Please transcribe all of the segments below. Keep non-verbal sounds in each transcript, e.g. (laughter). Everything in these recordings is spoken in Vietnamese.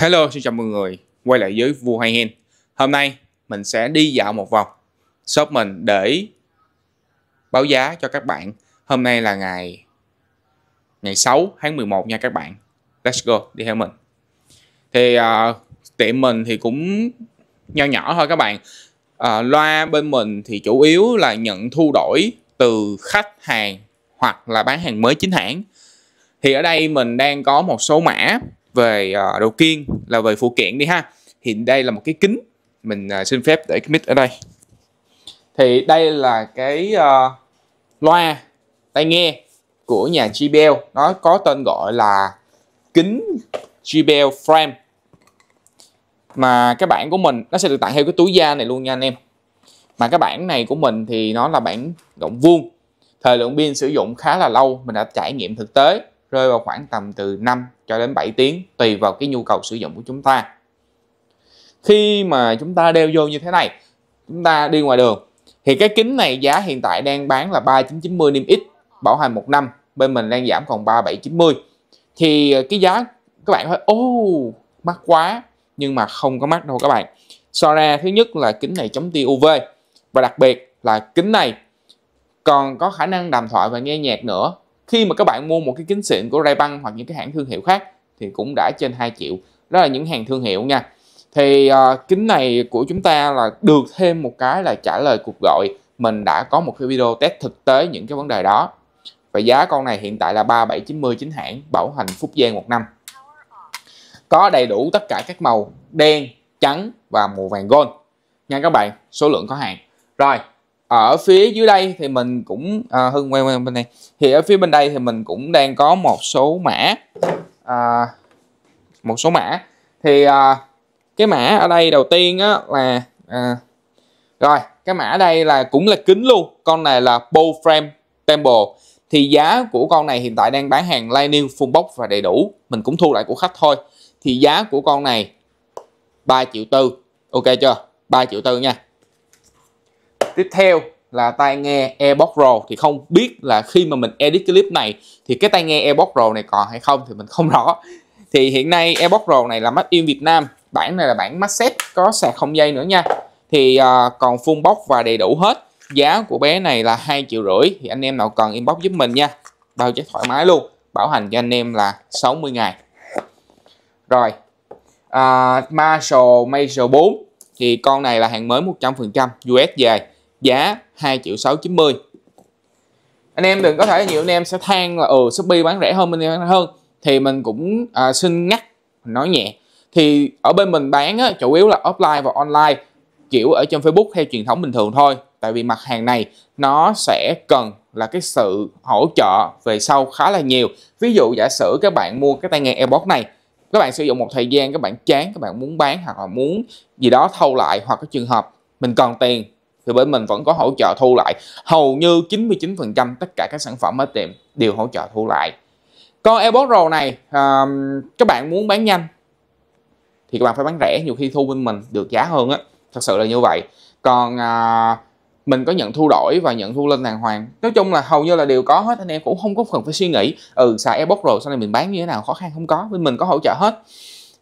Hello, xin chào mọi người. Quay lại với Vua Hay Hen. Hôm nay mình sẽ đi dạo một vòng shop mình để báo giá cho các bạn. Hôm nay là ngày ngày 6 tháng 11 nha các bạn. Let's go, đi theo mình. Thì uh, tiệm mình thì cũng nho nhỏ thôi các bạn. Uh, Loa bên mình thì chủ yếu là nhận thu đổi từ khách hàng hoặc là bán hàng mới chính hãng. Thì ở đây mình đang có một số mã về uh, đầu tiên là về phụ kiện đi ha. Thì đây là một cái kính mình uh, xin phép để cái mic ở đây. Thì đây là cái uh, loa tai nghe của nhà JBL nó có tên gọi là kính JBL frame. Mà cái bản của mình nó sẽ được tặng theo cái túi da này luôn nha anh em. Mà cái bản này của mình thì nó là bản rộng vuông. Thời lượng pin sử dụng khá là lâu mình đã trải nghiệm thực tế rơi vào khoảng tầm từ 5 cho đến 7 tiếng tùy vào cái nhu cầu sử dụng của chúng ta. Khi mà chúng ta đeo vô như thế này chúng ta đi ngoài đường thì cái kính này giá hiện tại đang bán là 3990 niêm X, bảo hành một năm bên mình đang giảm còn 3790 thì ờ, cái giá các bạn nói ô oh, mắc quá nhưng mà không có mắc đâu các bạn. So ra thứ nhất là kính này chống tia UV và đặc biệt là kính này còn có khả năng đàm thoại và nghe nhạc nữa khi mà các bạn mua một cái kính xịn của Ray-Ban hoặc những cái hãng thương hiệu khác thì cũng đã trên 2 triệu. Đó là những hàng thương hiệu nha. Thì uh, kính này của chúng ta là được thêm một cái là trả lời cuộc gọi. Mình đã có một cái video test thực tế những cái vấn đề đó. Và giá con này hiện tại là 3790 chính hãng bảo hành Phúc Giang một năm. Có đầy đủ tất cả các màu đen trắng và màu vàng gold. Nha các bạn số lượng có hàng rồi Ờ, ở phía dưới đây thì mình cũng à, hưng quay quay bên này. Thì ở phía bên đây thì mình cũng đang có một số mã à, một số mã. Thì à, cái mã ở đây đầu tiên á là à, rồi cái mã đây là cũng là kính luôn. Con này là Bow Frame Temple. Thì giá của con này hiện tại đang bán hàng Lightning new full box và đầy đủ. Mình cũng thu lại của khách thôi. Thì giá của con này 3 triệu tư. Ok chưa? 3 triệu tư nha tiếp theo là tai nghe AirPods Pro. Thì không biết là khi mà mình edit clip này thì cái tai nghe AirPods Pro này còn hay không thì mình không rõ. Thì hiện nay AirPods Pro này là made in Việt Nam bản này là bản Maxset có sạc không dây nữa nha. Thì uh, còn full box và đầy đủ hết. Giá của bé này là hai triệu rưỡi. Thì anh em nào cần inbox giúp mình nha. Bao chắc thoải mái luôn. Bảo hành cho anh em là 60 ngày. Rồi uh, Marshall Major 4 thì con này là hàng mới 100% US về giá 2 triệu 690 anh em đừng có thể nhiều anh em sẽ than là ừ Shopee bán rẻ hơn bên em hơn. Thì mình cũng à, xin ngắt nói nhẹ. Thì ở bên mình bán á, chủ yếu là offline và online kiểu ở trên Facebook theo truyền thống bình thường thôi. Tại vì mặt hàng này nó sẽ cần là cái sự hỗ trợ về sau khá là nhiều. Ví dụ giả sử các bạn mua cái tai nghe AirPods này các bạn sử dụng một thời gian các bạn chán các bạn muốn bán hoặc là muốn gì đó thâu lại hoặc cái trường hợp mình còn tiền thì bên mình vẫn có hỗ trợ thu lại. Hầu như 99% tất cả các sản phẩm ở tiệm đều hỗ trợ thu lại. Con AirPods Pro này um, các bạn muốn bán nhanh thì các bạn phải bán rẻ nhiều khi thu bên mình được giá hơn á. Thật sự là như vậy. Còn uh, mình có nhận thu đổi và nhận thu lên đàng hoàng. Nói chung là hầu như là đều có hết anh em cũng không có phần phải suy nghĩ ừ xài AirPods Pro sau này mình bán như thế nào khó khăn không có bên mình có hỗ trợ hết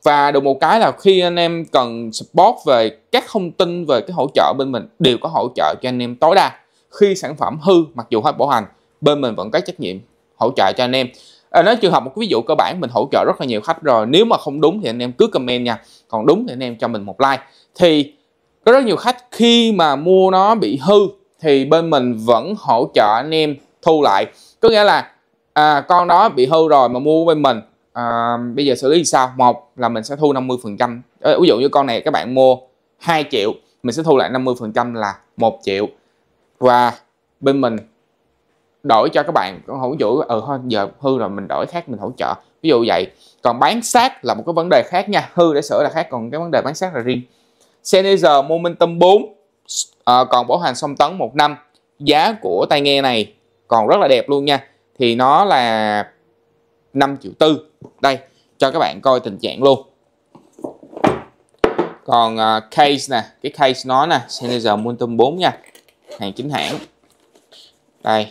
và được một cái là khi anh em cần support về các thông tin về cái hỗ trợ bên mình đều có hỗ trợ cho anh em tối đa. Khi sản phẩm hư mặc dù hết bảo hành bên mình vẫn có trách nhiệm hỗ trợ cho anh em. À, nói trường hợp một cái ví dụ cơ bản mình hỗ trợ rất là nhiều khách rồi. Nếu mà không đúng thì anh em cứ comment nha. Còn đúng thì anh em cho mình một like. Thì có rất nhiều khách khi mà mua nó bị hư thì bên mình vẫn hỗ trợ anh em thu lại. Có nghĩa là à, con đó bị hư rồi mà mua bên mình à, bây giờ xử lý sao? Một là mình sẽ thu 50 phần trăm. Ví dụ như con này các bạn mua 2 triệu mình sẽ thu lại 50 phần trăm là 1 triệu. Và bên mình đổi cho các bạn hỗ trợ ừ thôi giờ hư rồi mình đổi khác mình hỗ trợ. Ví dụ vậy còn bán sát là một cái vấn đề khác nha hư để sửa là khác còn cái vấn đề bán sát là riêng. Sennheiser Momentum 4 à, ờ, còn bảo hành song tấn một năm. Giá của tai nghe này còn rất là đẹp luôn nha thì nó là 5 triệu tư. Đây cho các bạn coi tình trạng luôn. Còn uh, case nè cái case nó nè Sennheiser Momentum 4 nha hàng chính hãng. Đây.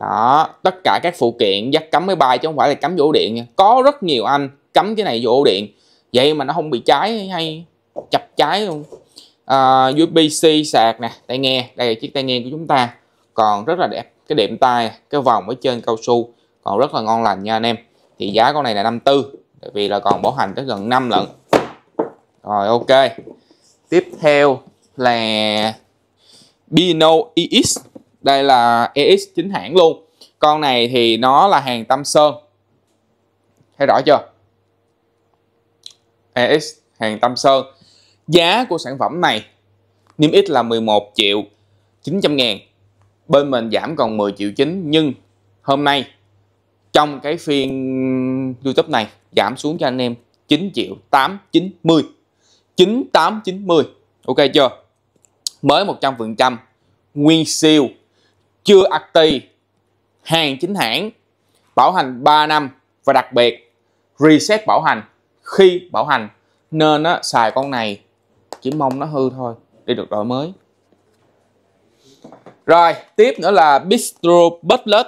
Đó tất cả các phụ kiện dắt cắm máy bay chứ không phải là cắm vô ổ điện nha. Có rất nhiều anh cắm cái này vô ổ điện. Vậy mà nó không bị cháy hay chập cháy luôn. À, uh, USB-C sạc nè tai nghe. Đây là chiếc tai nghe của chúng ta. Còn rất là đẹp cái đệm tai cái vòng ở trên cao su còn rất là ngon lành nha anh em. Thì giá con này là 54 tại vì là còn bảo hành tới gần 5 lận. Rồi, ok. Tiếp theo là Bino EX đây là EX chính hãng luôn. Con này thì nó là hàng Tâm Sơn. Thấy rõ chưa? EX hàng Tâm Sơn. Giá của sản phẩm này, niêm yết là 11 triệu 900 ngàn. Bên mình giảm còn 10 triệu chín, nhưng hôm nay trong cái phiên YouTube này giảm xuống cho anh em 9 triệu 890 9890 ok chưa? Mới 100% nguyên siêu. Chưa acti hàng chính hãng. Bảo hành 3 năm. Và đặc biệt reset bảo hành. Khi bảo hành nên á, xài con này chỉ mong nó hư thôi để được đổi mới. Rồi tiếp nữa là Bistro Butler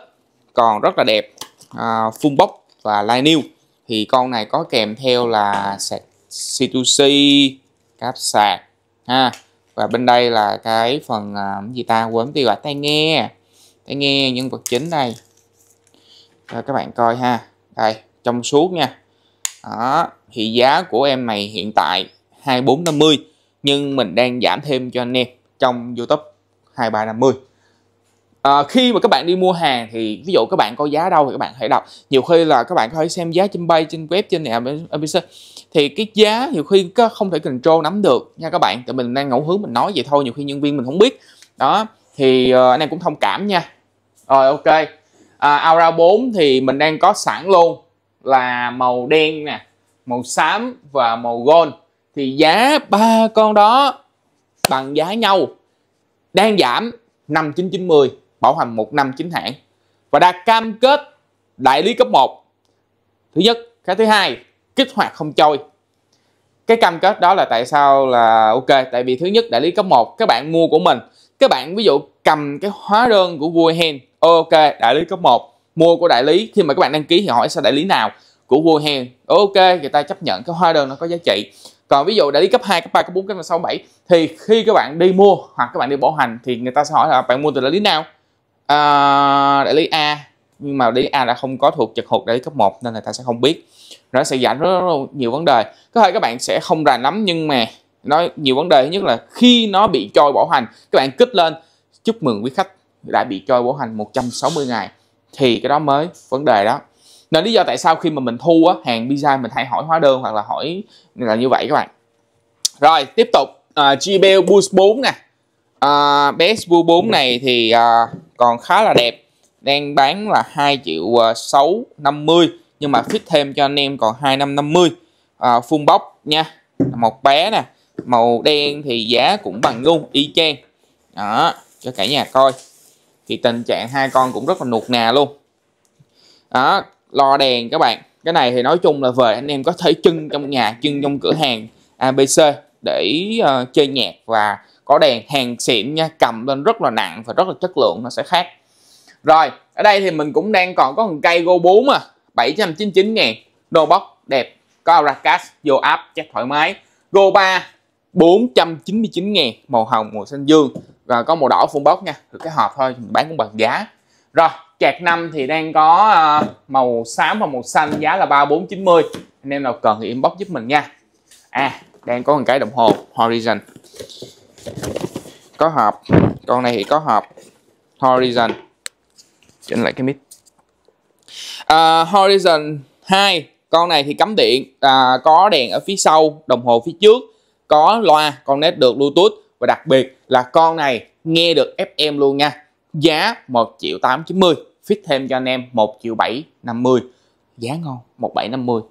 còn rất là đẹp uh, full box và line new thì con này có kèm theo là sạc C2C cáp sạc ha. Và bên đây là cái phần uh, gì ta? Quên tiêu là tai nghe. Tai nghe nhân vật chính đây cho các bạn coi ha. Đây trong suốt nha. Đó thì giá của em này hiện tại 2450 nhưng mình đang giảm thêm cho anh em trong YouTube 2350 à, khi mà các bạn đi mua hàng thì ví dụ các bạn có giá đâu thì các bạn hãy đọc. Nhiều khi là các bạn có thể xem giá trên bay trên web trên này ABC thì cái giá nhiều khi có không thể control nắm được nha các bạn. Tại mình đang ngẫu hứng mình nói vậy thôi nhiều khi nhân viên mình không biết. Đó thì uh, anh em cũng thông cảm nha. Rồi ok. À, Aura 4 thì mình đang có sẵn luôn là màu đen nè màu xám và màu gold. Thì giá ba con đó bằng giá nhau đang giảm 5990 bảo hành một năm chính hãng. Và đã cam kết đại lý cấp 1 thứ nhất. Cái thứ hai kích hoạt không trôi. Cái cam kết đó là tại sao là ok tại vì thứ nhất đại lý cấp 1 các bạn mua của mình. Các bạn ví dụ cầm cái hóa đơn của vua hen ok đại lý cấp 1 mua của đại lý. Khi mà các bạn đăng ký thì hỏi sao đại lý nào của vua hen ok người ta chấp nhận cái hóa đơn nó có giá trị. Còn ví dụ đại lý cấp 2, cấp 3, cấp 4, cấp 5, 6, 7 thì khi các bạn đi mua hoặc các bạn đi bảo hành thì người ta sẽ hỏi là bạn mua từ đại lý nào? À, đại lý A. Nhưng mà đại lý A đã không có thuộc trực thuộc đại lý cấp 1 nên người ta sẽ không biết. Nó sẽ giảm rất, rất nhiều vấn đề. Có thể các bạn sẽ không rành lắm nhưng mà nói nhiều vấn đề. Thứ nhất là khi nó bị trôi bảo hành các bạn kích lên chúc mừng quý khách đã bị trôi bảo hành 160 ngày. Thì cái đó mới vấn đề đó. Nên lý do tại sao khi mà mình thu á, hàng pizza mình hãy hỏi hóa đơn hoặc là hỏi là như vậy các bạn. Rồi tiếp tục. À, uh, JBL Boost 4 nè uh, BS Boost 4 này thì uh, còn khá là đẹp. Đang bán là 2 triệu uh, 650 nhưng mà fit thêm cho anh em còn 2550 uh, full box nha. Một bé nè màu đen thì giá cũng bằng luôn y chang. Đó cho cả nhà coi. Thì tình trạng hai con cũng rất là nuột nà luôn. Đó lo đèn các bạn. Cái này thì nói chung là về anh em có thể trưng trong nhà trưng trong cửa hàng ABC để uh, chơi nhạc và có đèn hàng xịn nha, cầm lên rất là nặng và rất là chất lượng, nó sẽ khác. Rồi, ở đây thì mình cũng đang còn có một cây Go 4 à 799 ngàn. Đồ bóc đẹp. Có Auracas, vô áp chắc thoải mái. Go 3 499 ngàn, màu hồng, màu xanh dương. Và có màu đỏ full box nha, được cái hộp thôi, mình bán cũng bằng giá. Rồi chạc 5 thì đang có ờ, màu xám và màu xanh, giá là 3490 anh em nào cần thì inbox giúp mình nha. À đang có một cái đồng hồ Horizon có hộp. Con này thì có hộp. Horizon. Chỉnh lại cái mic. Uh, Horizon 2 con này thì cắm điện. À, có đèn ở phía sau đồng hồ phía trước. Có loa connect được bluetooth. Và đặc biệt là con này nghe được FM luôn nha. Giá 1 triệu 890 fit thêm cho anh em 1 triệu 750 giá ngon 1750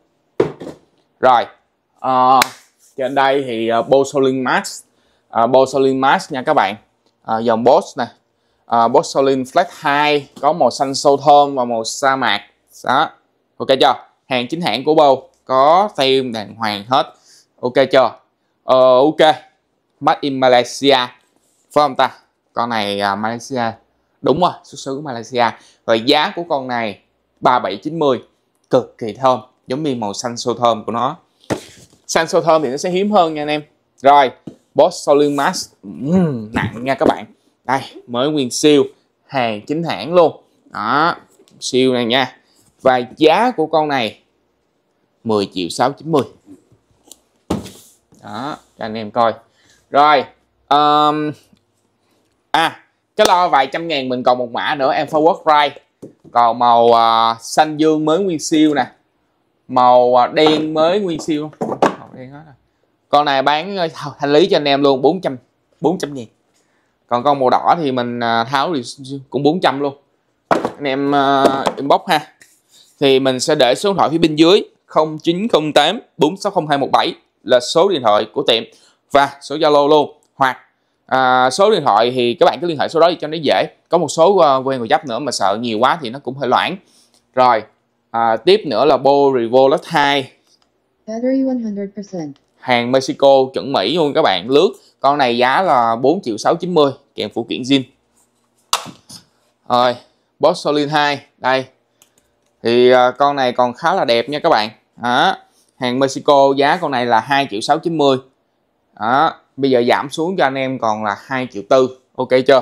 rồi. Uh, trên đây thì à, uh, Bosolin Max à, Bosolin Max nha các bạn. À, dòng Boss này à, Bosolin Flex 2 có màu xanh sâu thơm và màu sa mạc. Đó. Ok chưa? Hàng chính hãng của Bo có tem đàng hoàng hết. Ok chưa? Ờ, ok. Made in Malaysia. Phải không ta? Con này uh, Malaysia. Đúng rồi xuất xứ của Malaysia. Và giá của con này 3790 cực kỳ thơm. Giống như màu xanh sô thơm của nó. Xanh sâu thơm thì nó sẽ hiếm hơn nha anh em. Rồi Boss Solar Mask uhm, nặng nha các bạn. Đây mới nguyên siêu hàng chính hãng luôn. Đó siêu này nha. Và giá của con này 10 triệu 690 đó cho anh em coi. Rồi um, à cái lo vài trăm ngàn mình còn một mã nữa em forward right còn màu uh, xanh dương mới nguyên siêu nè. Màu uh, đen mới nguyên siêu. Màu đen hết à con này bán ờ, thanh lý cho anh em luôn 400 400 nghìn. Còn con màu đỏ thì mình à, tháo thì cũng 400 luôn. Anh em uh, inbox ha. Thì mình sẽ để số điện thoại phía bên dưới 0908 460217 là số điện thoại của tiệm và số Zalo luôn. Hoặc à, số điện thoại thì các bạn cứ liên hệ số đó cho nó dễ. Có một số uh, quen người chấp nữa mà sợ nhiều quá thì nó cũng hơi loãng. Rồi à, tiếp nữa là Bo Revolut 2 Battery 100% hàng Mexico chuẩn Mỹ luôn các bạn. Lướt con này giá là 4 triệu 690 kèm phụ kiện zin. Rồi Boss Solid 2 đây. Thì uh, con này còn khá là đẹp nha các bạn. Đó. hàng Mexico giá con này là 2 triệu 690 đó bây giờ giảm xuống cho anh em còn là 2 triệu tư ok chưa?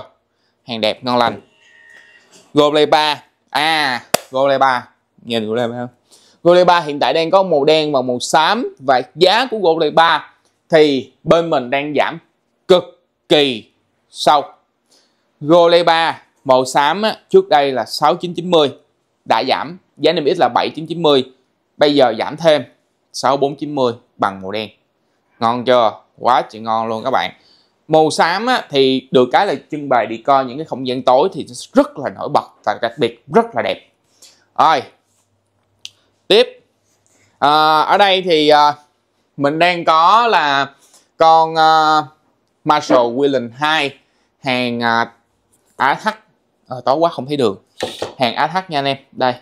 Hàng đẹp ngon lành. Gole 3 à Gole 3 nhìn Gole 3 không? Gole 3 hiện tại đang có màu đen và màu xám và giá của Gole 3 thì bên mình đang giảm cực kỳ sâu. Gole 3 màu xám á, trước đây là 6990 đã giảm giá niêm yết là 7990 bây giờ giảm thêm 6490 bằng màu đen. Ngon chưa? Quá chị ngon luôn các bạn. Màu xám á, thì được cái là trưng bày đi coi những cái không gian tối thì rất là nổi bật và đặc biệt rất là đẹp. Rồi tiếp. À, ở đây thì à, mình đang có là con à, Marshall William 2 hàng à, AH à, tối quá không thấy đường. Hàng AH nha anh em. Đây.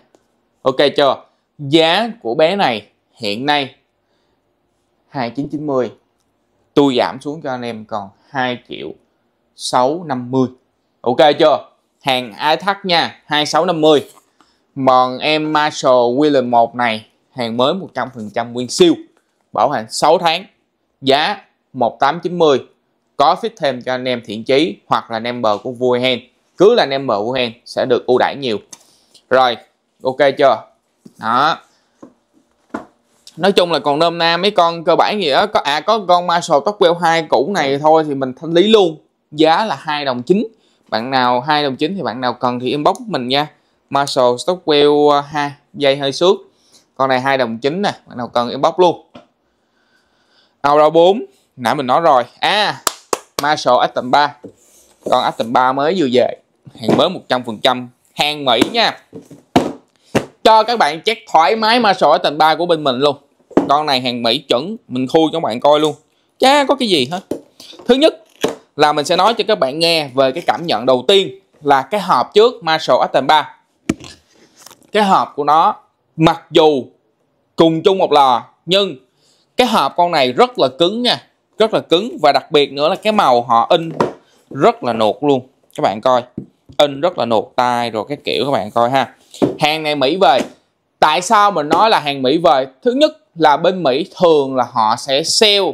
Ok chưa? Giá của bé này hiện nay 2990 tôi giảm xuống cho anh em còn 2 triệu 650 ok chưa? Hàng ATH nha 2650 mòn em Marshall William 1 này, hàng mới 100% nguyên siêu, bảo hành 6 tháng, giá 1890 có fit thêm cho anh em thiện chí hoặc là member của vui hen. Cứ là member của hen sẽ được ưu đãi nhiều. Rồi, ok chưa? Đó. Nói chung là còn nôm na mấy con cơ bản gì đó có à có con Marshall Tocqueville 2 cũ này thôi thì mình thanh lý luôn. Giá là hai đồng chín. Bạn nào hai đồng chín thì bạn nào cần thì inbox mình nha. Marshall Stockwell à, 2 dây hơi xước con này hai đồng chính nè, bạn nào cần inbox luôn. Aura 4 nãy mình nói rồi. À Marshall Atom 3 con Atom 3 mới vừa về. Hàng mới 100% hàng Mỹ nha. Cho các bạn check thoải mái Marshall Atom 3 của bên mình luôn. Con này hàng Mỹ chuẩn, mình khui cho các bạn coi luôn. Chá có cái gì hết. Thứ nhất là mình sẽ nói cho các bạn nghe về cái cảm nhận đầu tiên là cái hộp trước Marshall Atom 3 cái hộp của nó, mặc dù cùng chung một lò, nhưng cái hộp con này rất là cứng nha, rất là cứng và đặc biệt nữa là cái màu họ in rất là nột luôn. Các bạn coi, in rất là nột tay rồi cái kiểu các bạn coi ha. Hàng này Mỹ về. Tại sao mình nói là hàng Mỹ về? Thứ nhất là bên Mỹ thường là họ sẽ sale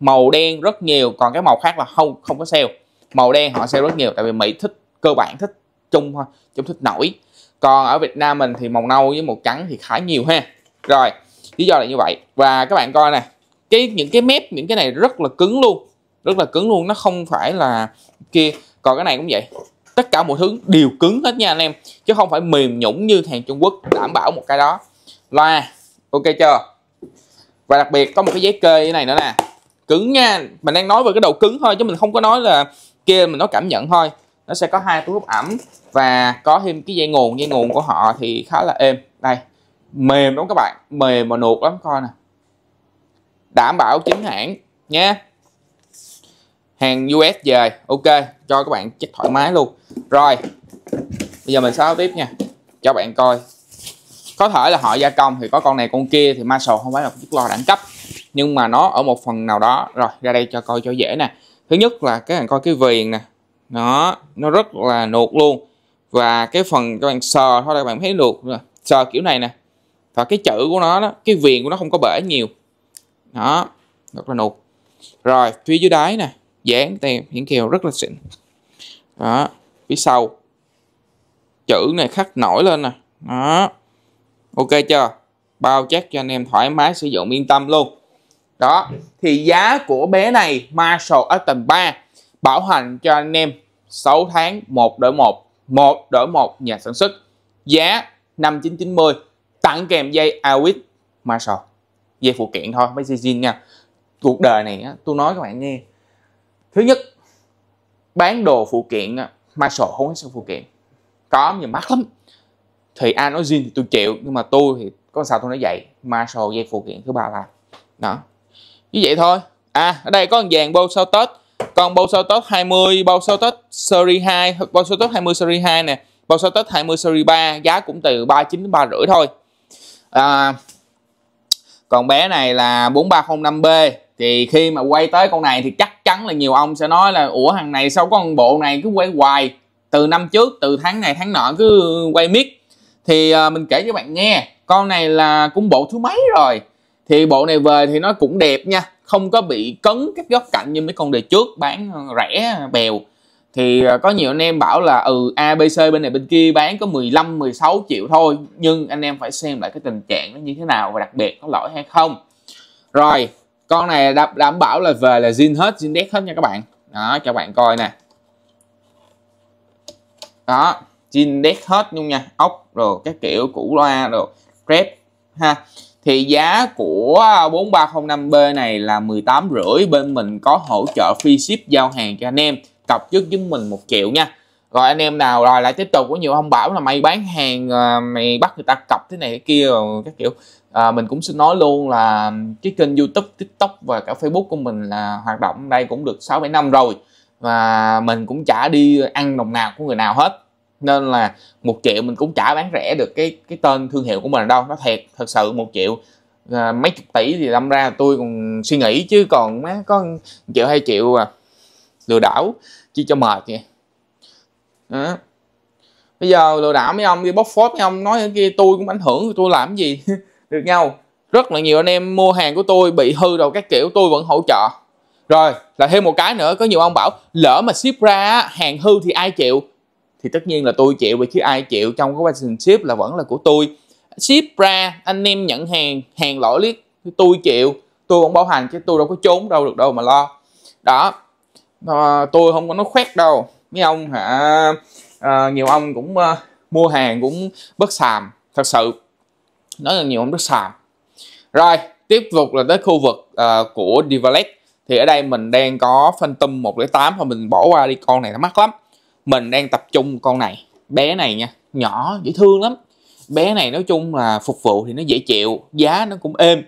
màu đen rất nhiều, còn cái màu khác là không không có sale. Màu đen họ sale rất nhiều, tại vì Mỹ thích, cơ bản thích chung thôi chúng thích nổi còn ở Việt Nam mình thì màu nâu với màu trắng thì khá nhiều ha. Rồi, lý do là như vậy. Và các bạn coi nè, cái, những cái mép, những cái này rất là cứng luôn. Rất là cứng luôn, nó không phải là kia. Còn cái này cũng vậy. Tất cả mọi thứ đều cứng hết nha anh em. Chứ không phải mềm nhũng như hàng Trung Quốc đảm bảo một cái đó. Loa ok chưa? Và đặc biệt có một cái giấy kê như này nữa nè. Cứng nha. Mình đang nói về cái đầu cứng thôi, chứ mình không có nói là kia, mình nói cảm nhận thôi nó sẽ có hai túi hút ẩm và có thêm cái dây nguồn. Dây nguồn của họ thì khá là êm. Đây, mềm đúng các bạn. Mềm mà nuột lắm, coi nè. Đảm bảo chính hãng nhé. Hàng US về. Ok, cho các bạn chắc thoải mái luôn. Rồi, bây giờ mình sao tiếp nha. Cho bạn coi. Có thể là họ gia công thì có con này con kia thì Marshall không phải là chiếc lo đẳng cấp. Nhưng mà nó ở một phần nào đó. Rồi, ra đây cho coi cho dễ nè. Thứ nhất là các bạn coi cái viền nè nó nó rất là nuột luôn. Và cái phần, các bạn sờ, thôi là bạn thấy được sờ kiểu này nè. Và cái chữ của nó đó, cái viền của nó không có bể nhiều. Đó, rất là nụt rồi, phía dưới đáy nè. Dán tem, những kèo rất là xịn. Đó, phía sau. Chữ này khắc nổi lên nè. Đó. Ok chưa? Bao chắc cho anh em thoải mái sử dụng, yên tâm luôn. Đó, thì giá của bé này, Marshall Atom 3 bảo hành cho anh em 6 tháng một đổi một một đổi một nhà sản xuất. Giá 5990 tặng kèm dây Awit Marshall. Dây phụ kiện thôi mấy zin nha. Cuộc đời này á, tôi nói các bạn nghe. Thứ nhất bán đồ phụ kiện á, Marshall không có phụ kiện. Có nhưng mắc lắm. Thì ai nói zin thì tôi chịu nhưng mà tôi thì có sao tôi nói vậy. Marshall dây phụ kiện thứ ba là đó. Như vậy thôi. À ở đây có một dàn bô sau tết còn bao sau Tết 20 bao sau Tết series 2 bao sau Tết 20 series 2 nè bao sau Tết 20 series 3 giá cũng từ 39 đến 3 rưỡi thôi. À, còn bé này là 4305B thì khi mà quay tới con này thì chắc chắn là nhiều ông sẽ nói là ủa hàng này sao có con bộ này cứ quay hoài từ năm trước từ tháng này tháng nọ cứ quay miết. Thì à, mình kể cho bạn nghe con này là cũng bộ thứ mấy rồi? Thì bộ này về thì nó cũng đẹp nha không có bị cấn các góc cạnh như mấy con đề trước bán rẻ bèo. Thì à, có nhiều anh em bảo là ừ ABC bên này bên kia bán có 15 16 triệu thôi nhưng anh em phải xem lại cái tình trạng nó như thế nào và đặc biệt có lỗi hay không. Rồi con này đảm, đảm bảo là về là zin hết zin đét hết nha các bạn. Đó cho bạn coi nè. Đó zin đét hết luôn nha ốc rồi các kiểu củ loa rồi rep ha thì giá của à, 4305B này là 18 rưỡi. Bên mình có hỗ trợ free ship giao hàng cho anh em. Cọc trước chúng mình một triệu nha. Rồi anh em nào rồi lại tiếp tục có nhiều ông bảo là mày bán hàng à, mày bắt người ta cọc thế này thế kia rồi các kiểu. À, mình cũng xin nói luôn là cái kênh youtube tiktok và cả facebook của mình là hoạt động đây cũng được 6 7 năm rồi. Và mình cũng chả đi ăn đồng nào của người nào hết nên là một triệu mình cũng chả bán rẻ được cái cái tên thương hiệu của mình đâu nó thiệt thật sự một triệu à, mấy chục tỷ thì đâm ra tôi còn suy nghĩ chứ còn má có triệu hai triệu à lừa đảo chi cho mệt vậy? Đó. bây giờ lừa đảo mấy ông đi bóc phốt mấy ông nói kia tôi cũng ảnh hưởng tôi làm cái gì? (laughs) Được nhau. Rất là nhiều anh em mua hàng của tôi bị hư đầu các kiểu tôi vẫn hỗ trợ. Rồi là thêm một cái nữa có nhiều ông bảo lỡ mà ship ra hàng hư thì ai chịu? Thì tất nhiên là tôi chịu vì chứ ai chịu trong cái quá trình ship là vẫn là của tôi. Ship ra anh em nhận hàng hàng lỗi liếc tôi chịu. Tôi vẫn bảo hành chứ tôi đâu có trốn đâu được đâu mà lo. Đó. À, tôi không có nói khoét đâu. Mấy ông hả à, nhiều ông cũng à, mua hàng cũng bất xàm thật sự. Nói là nhiều ông bất xàm. Rồi tiếp tục là tới khu vực uh, của Divalet thì ở đây mình đang có Phantom 108 và mình bỏ qua đi con này nó mắc lắm mình đang tập trung con này. Bé này nha nhỏ dễ thương lắm. Bé này nói chung là phục vụ thì nó dễ chịu giá nó cũng êm.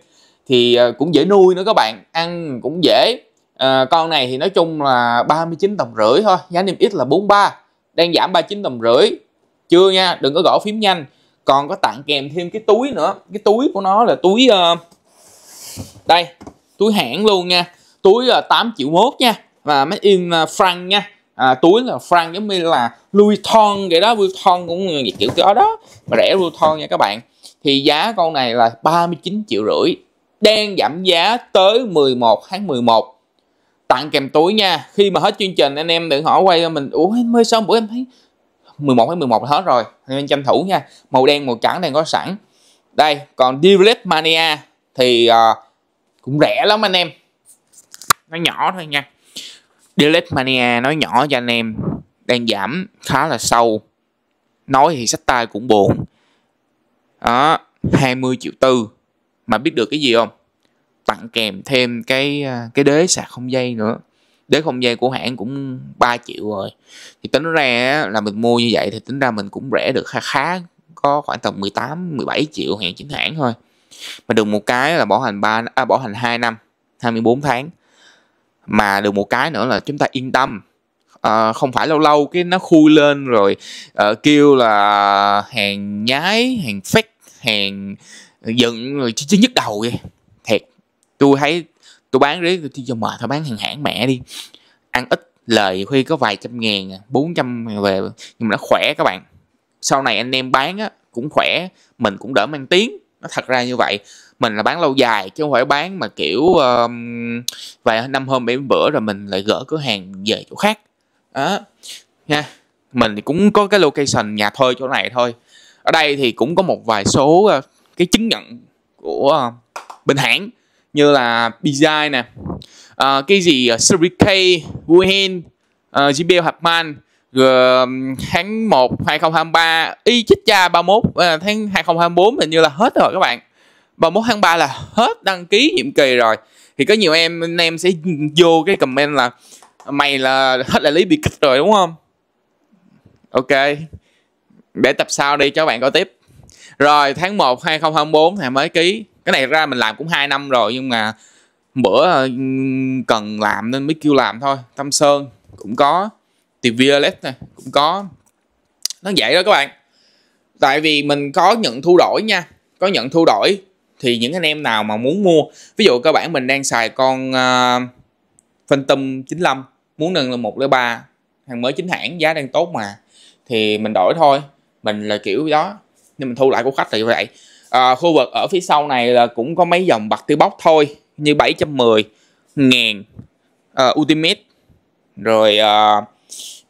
Thì ờ, cũng dễ nuôi nữa các bạn ăn cũng dễ. À, con này thì nói chung là 39 đồng rưỡi thôi giá niêm yết là 43 đang giảm 39 đồng rưỡi. Chưa nha đừng có gõ phím nhanh. Còn có tặng kèm thêm cái túi nữa. Cái túi của nó là túi uh, đây túi hãng luôn nha. Túi là uh, 8 triệu mốt nha. Và made in uh, franc nha à, túi là franc giống như là Louis Vuitton vậy đó Louis Vuitton cũng kiểu kiểu đó. Mà rẻ Louis Vuitton nha các bạn. Thì giá con này là 39 triệu rưỡi đang giảm giá tới 11 tháng 11 tặng kèm túi nha khi mà hết chương trình anh em đừng hỏi quay mình ủa em mới xong bữa em thấy 11 tháng 11 là hết rồi? Nên tranh thủ nha màu đen màu trắng đang có sẵn. Đây còn Develop Mania thì uh, cũng rẻ lắm anh em. Nó nhỏ thôi nha. Delete Mania nói nhỏ cho anh em đang giảm khá là sâu. Nói thì sách tay cũng buồn. Đó 20 triệu tư. Mà biết được cái gì không? Tặng kèm thêm cái à, cái đế sạc không dây nữa. Đế không dây của hãng cũng 3 triệu rồi. Thì tính ra là mình mua như vậy thì tính ra mình cũng rẻ được khá khá có khoảng tầm 18 17 triệu hàng chính hãng thôi. Mà được một cái là bảo hành 3 à, bảo hành 2 năm 24 tháng mà được một cái nữa là chúng ta yên tâm. À, không phải lâu lâu cái nó khui lên rồi uh, kêu là hàng nhái hàng fake hàng dựng rồi chứ nhức đầu vậy thiệt tôi thấy tôi bán riết tôi cho mệt thôi bán hàng hãng mẹ đi. Ăn ít lời khi có vài trăm ngàn à, bốn trăm về. Nhưng mà nó khỏe các bạn. Sau này anh em bán á, cũng khỏe mình cũng đỡ mang tiếng. Nó thật ra như vậy mình là bán lâu dài chứ không phải bán mà kiểu um, vài năm hôm bảy bữa rồi mình lại gỡ cửa hàng về chỗ khác. Đó nha. Mình cũng có cái location nhà thuê chỗ này thôi. Ở đây thì cũng có một vài số uh, cái chứng nhận của uh, bên hãng như là Pizza nè uh, cái gì uh, K, Wuhan uh, JBL Hapman rồi tháng 1 2023 y chích cha 31 uh, tháng 2024 hình như là hết rồi các bạn. 31 tháng 3 là hết đăng ký nhiệm kỳ rồi. Thì có nhiều em, anh em sẽ vô cái comment là mày là hết là lý bị kích rồi, đúng không? Ok. Để tập sau đi, cho các bạn coi tiếp. Rồi, tháng 1 2024 thì mới ký. Cái này ra mình làm cũng 2 năm rồi, nhưng mà bữa cần làm nên mới kêu làm thôi. Tâm Sơn cũng có. Thì Violet này cũng có. Nó vậy đó các bạn. Tại vì mình có nhận thu đổi nha. Có nhận thu đổi thì những anh em nào mà muốn mua ví dụ cơ bản mình đang xài con uh, Phantom 95 muốn nâng lên 103 hàng mới chính hãng giá đang tốt mà thì mình đổi thôi. Mình là kiểu đó nhưng mình thu lại của khách là như vậy. À, khu vực ở phía sau này là cũng có mấy dòng bạc tiêu bóc thôi như 710 ngàn uh, Ultimate. Rồi uh,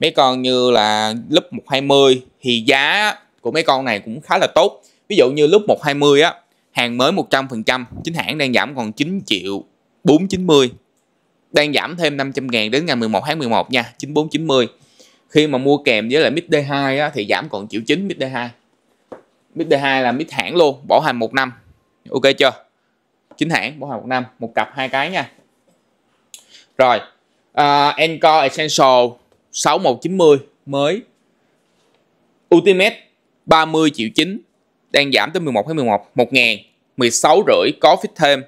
mấy con như là lúc 120 thì giá của mấy con này cũng khá là tốt. Ví dụ như lúc 120 á hàng mới 100% chính hãng đang giảm còn 9 triệu 490 đang giảm thêm 500 ngàn đến ngày 11 tháng 11 nha 9490 khi mà mua kèm với lại mid D2 á, thì giảm còn triệu 9 mid D2 mid D2 là mid hãng luôn bỏ hành một năm. Ok chưa? Chính hãng bỏ hành một năm một cặp hai cái nha. Rồi uh, Encore Essential 6190 mới. Ultimate 30 triệu 9 đang giảm tới 11 tháng 11 1 ngàn 16 rưỡi có fit thêm.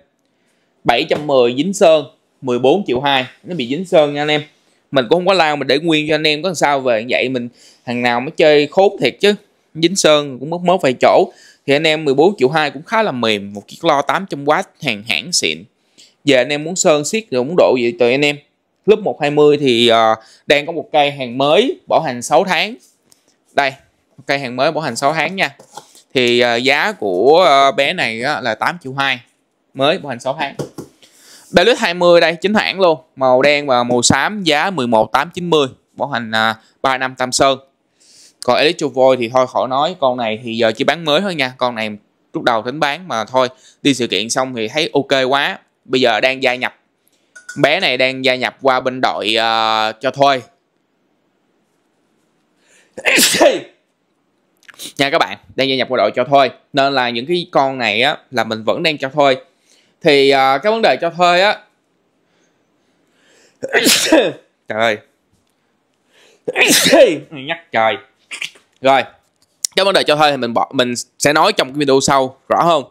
710 dính sơn 14 triệu 2 nó bị dính sơn nha anh em. Mình cũng không có lao mình để nguyên cho anh em có sao về vậy. Mình thằng nào mới chơi khốn thiệt chứ. Dính sơn cũng mất mốt vài chỗ. Thì anh em 14 triệu 2 cũng khá là mềm. Một chiếc lo 800W hàng hãng xịn. Giờ anh em muốn sơn siết rồi muốn độ gì tùy anh em. Lớp 120 thì uh, đang có một cây hàng mới bảo hành 6 tháng. Đây cây hàng mới bảo hành 6 tháng nha thì à, giá của ờ, bé này là 8 triệu 2 mới bảo hành 6 tháng. Belus 20 đây chính hãng luôn. Màu đen và màu xám giá 11890 bảo hành à, 3 năm Tam Sơn. Còn Electrovoy thì thôi khỏi nói con này thì giờ chỉ bán mới thôi nha. Con này lúc đầu tính bán mà thôi đi sự kiện xong thì thấy ok quá. Bây giờ đang gia nhập. Bé này đang gia nhập qua bên đội uh, cho thôi. (coughs) nha các bạn đang gia nhập qua đội cho thuê nên là những cái con này á là mình vẫn đang cho thuê thì uh, cái vấn đề cho thuê á (coughs) trời ơi. (coughs) Nhắc trời. Rồi cái vấn đề cho thuê thì mình bỏ mình sẽ nói trong cái video sau rõ hơn.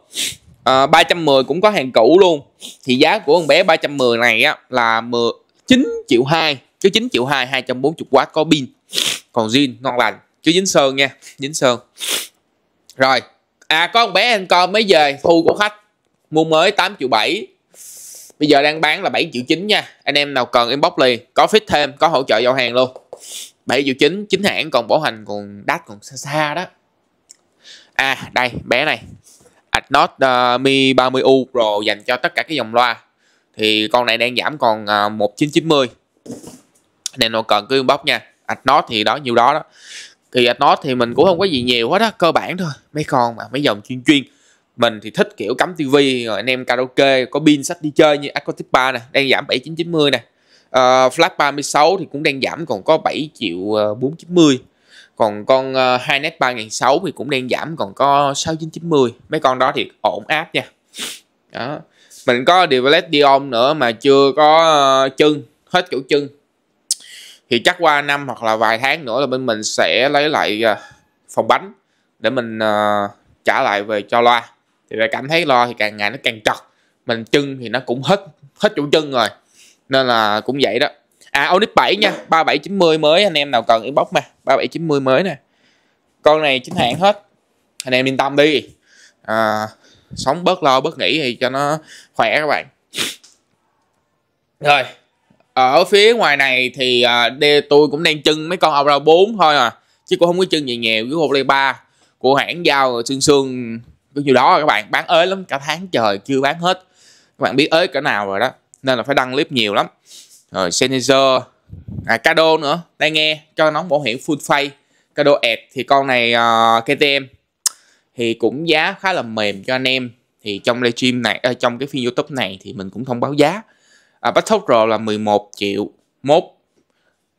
À, 310 cũng có hàng cũ luôn. Thì giá của con bé 310 này á là 10, 9 triệu 2 cái 9 triệu 2 240W có pin. Còn zin non lành chứ dính sơn nha dính sơn. Rồi à có con bé anh con mới về thu của khách mua mới 8 triệu 7 bây giờ đang bán là 7 triệu 9 nha anh em nào cần inbox liền có fit thêm có hỗ trợ giao hàng luôn. 7 triệu 9 chính hãng còn bảo hành còn đắt còn xa xa đó. À đây bé này. Adnot uh, ờ, Mi 30U Pro dành cho tất cả các dòng loa. Thì con này đang giảm còn uh, 1990 nên nó cần cứ inbox nha. Adnot thì đó nhiều đó đó thì Adnot thì mình cũng không có gì nhiều hết á cơ bản thôi. Mấy con mà mấy dòng chuyên chuyên. Mình thì thích kiểu cắm tivi rồi anh em karaoke có pin sách đi chơi như Aquatic 3 nè đang giảm 7990 nè. Uh, Flash 36 thì cũng đang giảm còn có 7 triệu ờ, 490 còn con uh, Hinet 3006 thì cũng đang giảm còn có 6990 mấy con đó thì ổn áp nha. Đó. Mình có Develet Dion nữa mà chưa có ờ, uh, chân hết chỗ chân thì chắc qua năm hoặc là vài tháng nữa là bên mình sẽ lấy lại ờ, phòng bánh để mình uh, trả lại về cho loa. Thì lại cảm thấy loa thì càng ngày nó càng trật mình chân thì nó cũng hết hết chỗ chân rồi. Nên là cũng vậy đó. À Onix 7 nha 3790 mới. Anh em nào cần inbox mà 3790 mới nè. Con này chính hãng hết. Anh em yên tâm đi. À, sống bớt lo bớt nghĩ thì cho nó khỏe các bạn. Rồi Ờ, ở phía ngoài này thì à, tôi cũng đang trưng mấy con Aura 4 thôi à chứ cũng không có trưng gì nhiều với hộp 3 của hãng giao xương xương bao nhiêu đó rồi các bạn. Bán ế lắm cả tháng trời chưa bán hết. Các bạn biết ế cỡ nào rồi đó nên là phải đăng clip nhiều lắm. Rồi Sennheiser à, Cado nữa tai nghe cho nóng bảo hiểm full face Cado ẹt thì con này ờ, uh, KTM thì cũng giá khá là mềm cho anh em. Thì trong livestream này uh, trong cái phiên YouTube này thì mình cũng thông báo giá uh, thốt Pro là 11 triệu mốt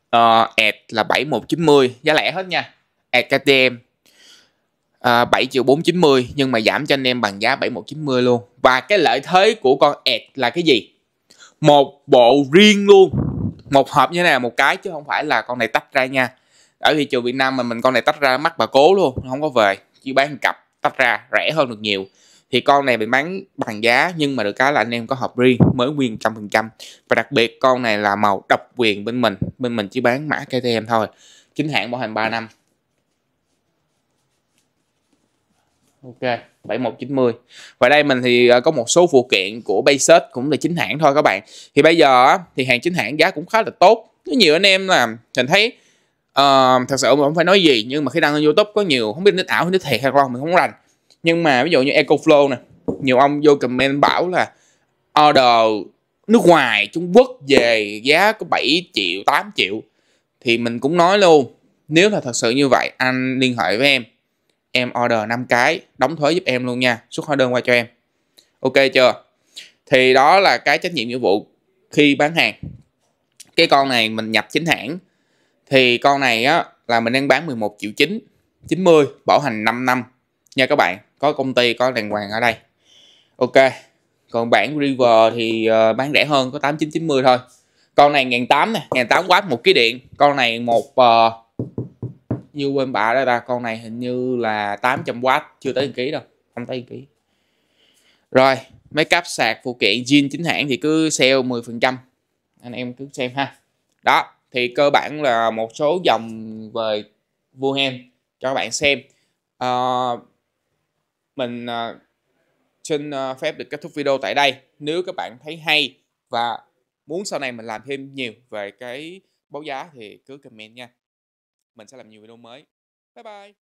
ờ, uh, ad là 7190 giá lẻ hết nha. Ad KTM à, 7 triệu 490 nhưng mà giảm cho anh em bằng giá 7190 luôn. Và cái lợi thế của con ad là cái gì? Một bộ riêng luôn. Một hộp như thế này một cái chứ không phải là con này tách ra nha. Ở thị trường Việt Nam mà mình con này tách ra mắc bà cố luôn không có về. Chỉ bán cặp tách ra rẻ hơn được nhiều thì con này mình bán bằng giá nhưng mà được cái là anh em có hộp riêng mới nguyên trăm phần trăm và đặc biệt con này là màu độc quyền bên mình bên mình chỉ bán mã KTM thôi chính hãng bảo hành 3 năm Ok, 7190. Và đây mình thì ờ, có một số phụ kiện của Bayset cũng là chính hãng thôi các bạn. Thì bây giờ thì hàng chính hãng giá cũng khá là tốt. Có nhiều anh em là mình thấy uh, thật sự mình không phải nói gì nhưng mà khi đăng lên YouTube có nhiều không biết nít ảo hay nít thiệt hay không mình không rành. Nhưng mà ví dụ như EcoFlow nè, nhiều ông vô comment bảo là order nước ngoài Trung Quốc về giá có 7 triệu, 8 triệu. Thì mình cũng nói luôn nếu là thật sự như vậy anh liên hệ với em. Em order 5 cái đóng thuế giúp em luôn nha xuất hóa đơn qua cho em. Ok chưa? Thì đó là cái trách nhiệm nghĩa vụ khi bán hàng. Cái con này mình nhập chính hãng. Thì con này á là mình đang bán 11 triệu 9 90 bảo hành 5 năm. Nha các bạn có công ty có đàng hoàng ở đây. Ok còn bản River thì uh, bán rẻ hơn có 8990 thôi. Con này ngàn tám nè 1008W một ký điện. Con này một uh, như quên bạ đó ta con này hình như là 800W chưa tới 1 ký đâu không tới 1 ký. Rồi mấy cáp sạc phụ kiện zin chính hãng thì cứ sale 10% anh em cứ xem ha. Đó thì cơ bản là một số dòng về vua cho các bạn xem. Uh, mình à, xin à, phép được kết thúc video tại đây. Nếu các bạn thấy hay và muốn sau này mình làm thêm nhiều về cái báo giá thì cứ comment nha. Mình sẽ làm nhiều video mới. Bye bye!